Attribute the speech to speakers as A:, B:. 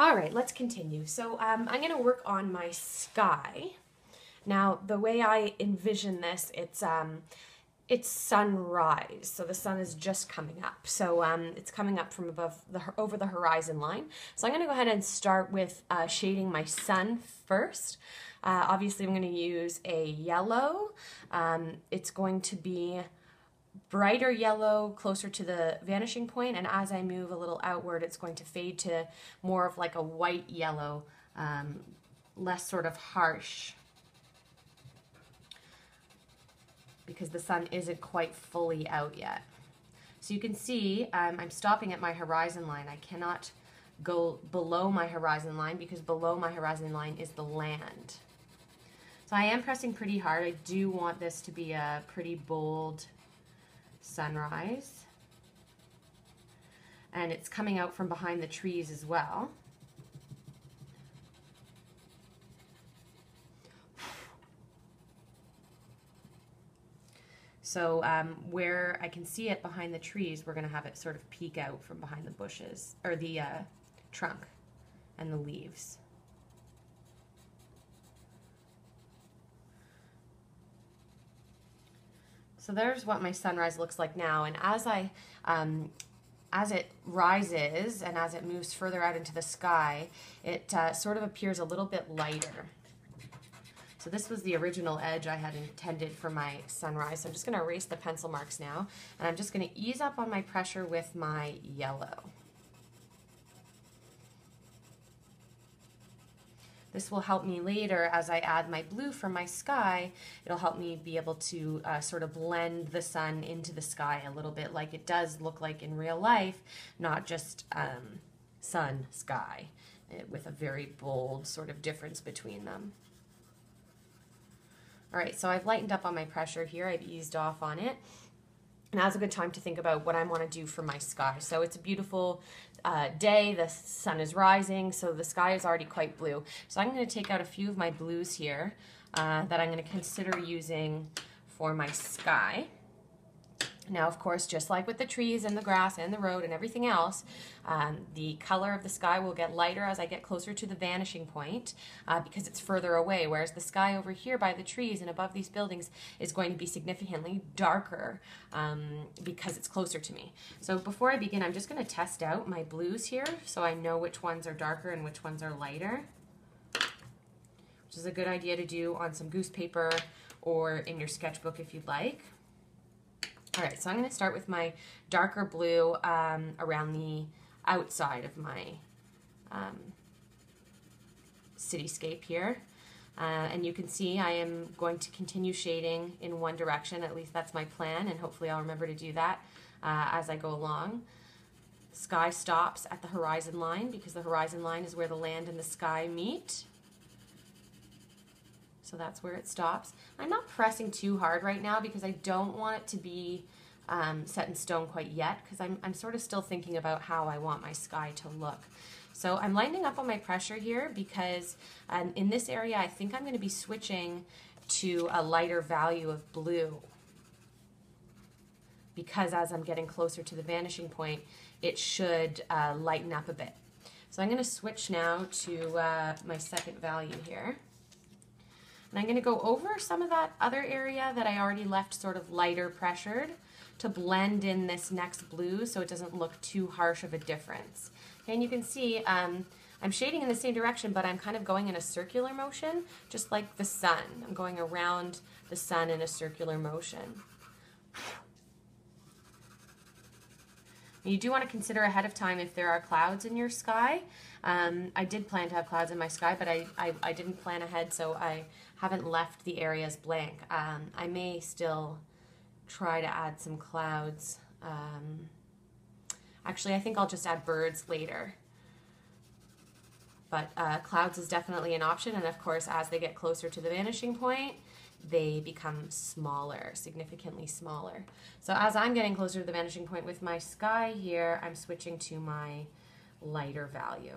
A: All right, let's continue. So um, I'm going to work on my sky. Now, the way I envision this, it's um, it's sunrise. So the sun is just coming up. So um, it's coming up from above the over the horizon line. So I'm going to go ahead and start with uh, shading my sun first. Uh, obviously, I'm going to use a yellow. Um, it's going to be brighter yellow closer to the vanishing point and as I move a little outward it's going to fade to more of like a white yellow um, less sort of harsh. Because the sun isn't quite fully out yet. So you can see um, I'm stopping at my horizon line. I cannot go below my horizon line because below my horizon line is the land. So I am pressing pretty hard. I do want this to be a pretty bold sunrise. And it's coming out from behind the trees as well. So um, where I can see it behind the trees, we're going to have it sort of peek out from behind the bushes, or the uh, trunk and the leaves. So there's what my sunrise looks like now. And as I, um, as it rises and as it moves further out into the sky, it uh, sort of appears a little bit lighter. So this was the original edge I had intended for my sunrise. So I'm just going to erase the pencil marks now. And I'm just going to ease up on my pressure with my yellow. This will help me later as I add my blue from my sky. It'll help me be able to uh, sort of blend the sun into the sky a little bit like it does look like in real life, not just um, sun, sky, eh, with a very bold sort of difference between them. All right, so I've lightened up on my pressure here. I've eased off on it. Now's a good time to think about what I want to do for my sky. So it's a beautiful uh, day, the sun is rising, so the sky is already quite blue. So I'm going to take out a few of my blues here uh, that I'm going to consider using for my sky. Now, of course, just like with the trees and the grass and the road and everything else, um, the color of the sky will get lighter as I get closer to the vanishing point uh, because it's further away, whereas the sky over here by the trees and above these buildings is going to be significantly darker um, because it's closer to me. So before I begin, I'm just going to test out my blues here so I know which ones are darker and which ones are lighter, which is a good idea to do on some goose paper or in your sketchbook if you'd like. All right, so I'm going to start with my darker blue um, around the outside of my um, cityscape here. Uh, and you can see I am going to continue shading in one direction, at least that's my plan, and hopefully I'll remember to do that uh, as I go along. Sky stops at the horizon line because the horizon line is where the land and the sky meet. So that's where it stops. I'm not pressing too hard right now because I don't want it to be um, set in stone quite yet because I'm, I'm sort of still thinking about how I want my sky to look. So I'm lightening up on my pressure here because um, in this area I think I'm going to be switching to a lighter value of blue because as I'm getting closer to the vanishing point it should uh, lighten up a bit. So I'm going to switch now to uh, my second value here. And I'm going to go over some of that other area that I already left sort of lighter pressured to blend in this next blue so it doesn't look too harsh of a difference. And you can see um, I'm shading in the same direction, but I'm kind of going in a circular motion, just like the sun. I'm going around the sun in a circular motion. You do want to consider ahead of time if there are clouds in your sky. Um, I did plan to have clouds in my sky, but I, I, I, didn't plan ahead, so I haven't left the areas blank. Um, I may still try to add some clouds. Um, actually, I think I'll just add birds later. But uh, clouds is definitely an option, and of course, as they get closer to the vanishing point, they become smaller, significantly smaller. So as I'm getting closer to the vanishing point with my sky here, I'm switching to my lighter value.